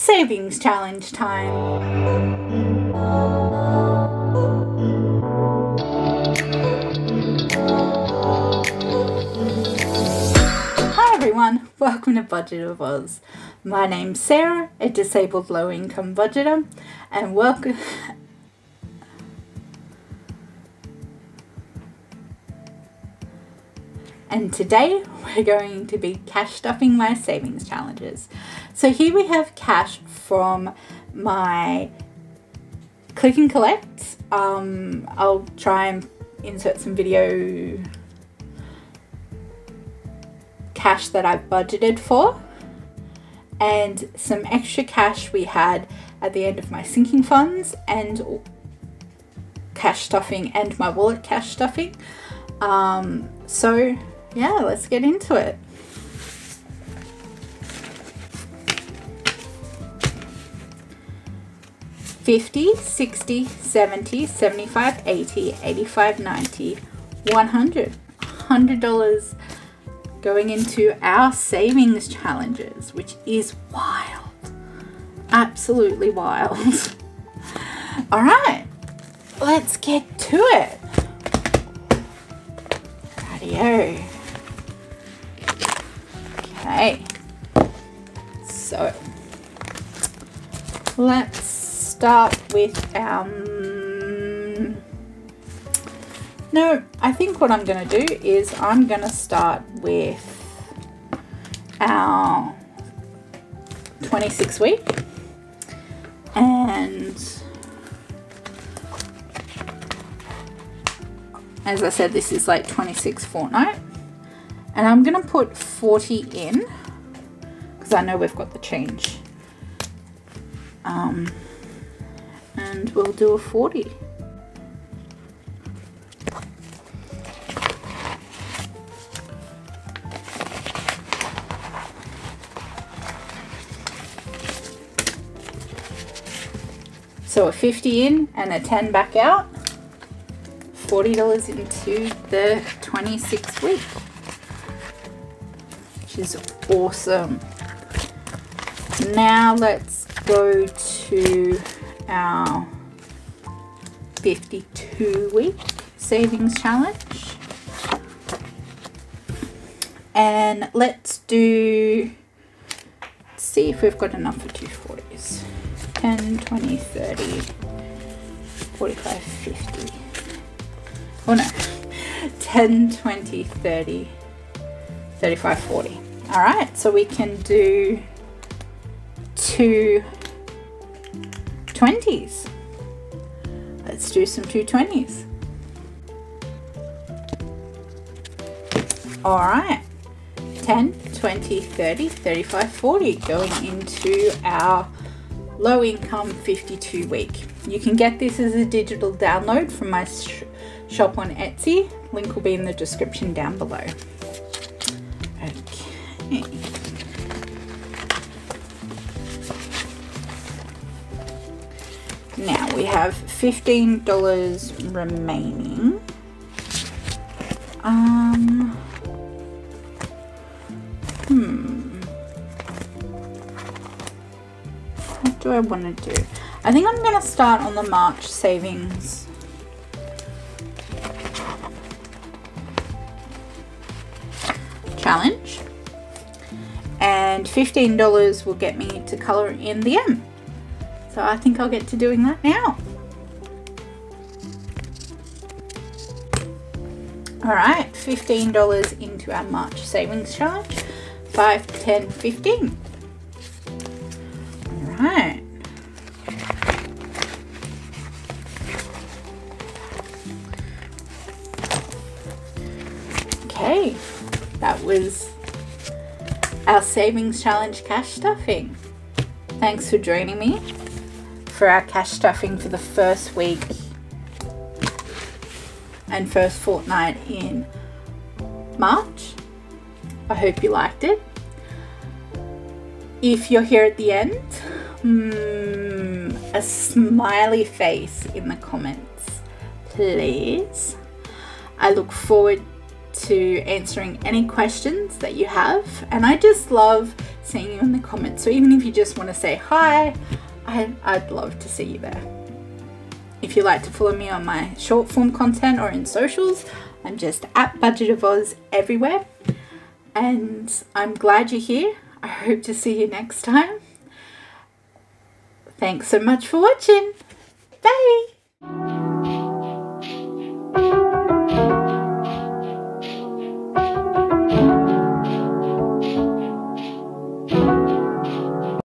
savings challenge time. Hi everyone, welcome to Budget of Oz. My name's Sarah, a disabled low income budgeter, and welcome. And today we're going to be cash stuffing my savings challenges. So here we have cash from my click and collect. Um, I'll try and insert some video cash that I've budgeted for and some extra cash we had at the end of my sinking funds and cash stuffing and my wallet cash stuffing. Um, so yeah, let's get into it. Fifty, sixty, seventy, seventy-five, eighty, eighty-five, ninety, one hundred, hundred dollars going into our savings challenges, which is wild. Absolutely wild. All right, let's get to it. Radio. Okay. So let's start with um no, I think what I'm going to do is I'm going to start with our 26 week and as I said this is like 26 fortnight and I'm gonna put 40 in because I know we've got the change um, and we'll do a 40 So a 50 in and a 10 back out. $40 into the 26 week. Which is awesome. Now let's go to our 52 week savings challenge. And let's do, let's see if we've got enough for two 40s. 10, 20, 30, 45, 50. Oh no, 10, 20, 30, 35, 40. All right, so we can do two 20s. Let's do some two 20s. All right, 10, 20, 30, 35, 40 going into our low income 52 week. You can get this as a digital download from my sh shop on Etsy. Link will be in the description down below. Now we have $15 remaining. Um, hmm. What do I want to do? I think I'm going to start on the March savings. Challenge. And $15 will get me to colour in the M. So I think I'll get to doing that now. All right, $15 into our March savings charge, 5, 10, 15. All right. Okay, that was our savings challenge cash stuffing. Thanks for joining me for our cash stuffing for the first week and first fortnight in March. I hope you liked it. If you're here at the end, mm, a smiley face in the comments, please. I look forward to answering any questions that you have. And I just love seeing you in the comments. So even if you just want to say hi, I, I'd love to see you there. If you like to follow me on my short form content or in socials, I'm just at Budget of Oz everywhere. And I'm glad you're here. I hope to see you next time. Thanks so much for watching. Bye.